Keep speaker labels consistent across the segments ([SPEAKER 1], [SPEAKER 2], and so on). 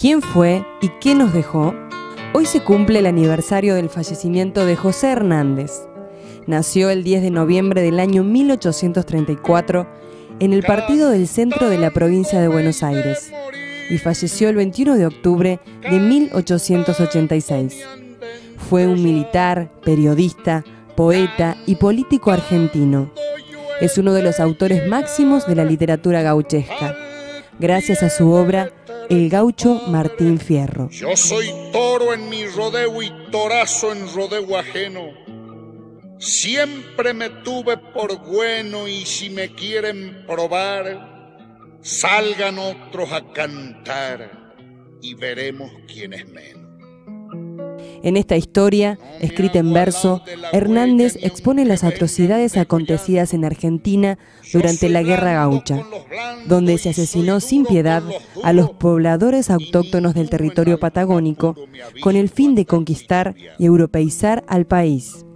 [SPEAKER 1] ¿Quién fue y qué nos dejó? Hoy se cumple el aniversario del fallecimiento de José Hernández. Nació el 10 de noviembre del año 1834 en el Partido del Centro de la provincia de Buenos Aires y falleció el 21 de octubre de 1886. Fue un militar, periodista, poeta y político argentino. Es uno de los autores máximos de la literatura gauchesca. Gracias a su obra, el gaucho Martín Fierro.
[SPEAKER 2] Yo soy toro en mi rodeo y torazo en rodeo ajeno. Siempre me tuve por bueno y si me quieren probar, salgan otros a cantar y veremos quién es menos.
[SPEAKER 1] En esta historia, escrita en verso, Hernández expone las atrocidades acontecidas en Argentina durante la Guerra Gaucha, donde se asesinó sin piedad a los pobladores autóctonos del territorio patagónico con el fin de conquistar y europeizar al país.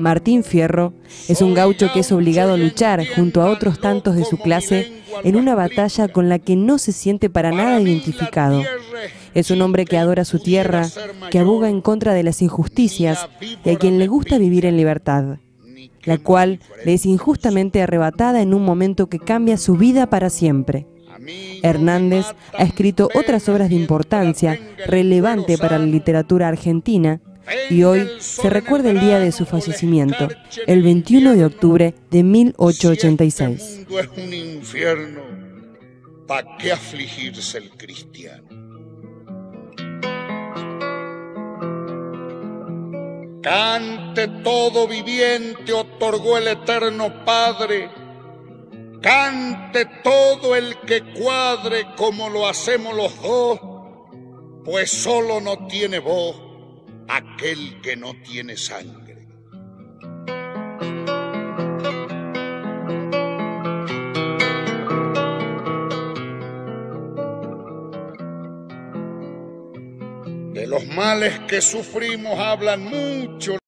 [SPEAKER 1] Martín Fierro es un gaucho que es obligado a luchar junto a otros tantos de su clase en una batalla con la que no se siente para nada identificado. Es un hombre que adora su tierra, que aboga en contra de las injusticias y a quien le gusta vivir en libertad, la cual le es injustamente arrebatada en un momento que cambia su vida para siempre. Hernández ha escrito otras obras de importancia relevante para la literatura argentina y hoy se recuerda el día de su fallecimiento, el 21 de octubre de 1886.
[SPEAKER 2] Si mundo es un infierno, ¿para qué afligirse el cristiano? Cante todo viviente, otorgó el eterno Padre. Cante todo el que cuadre como lo hacemos los dos, pues solo no tiene voz aquel que no tiene sangre. De los males que sufrimos hablan mucho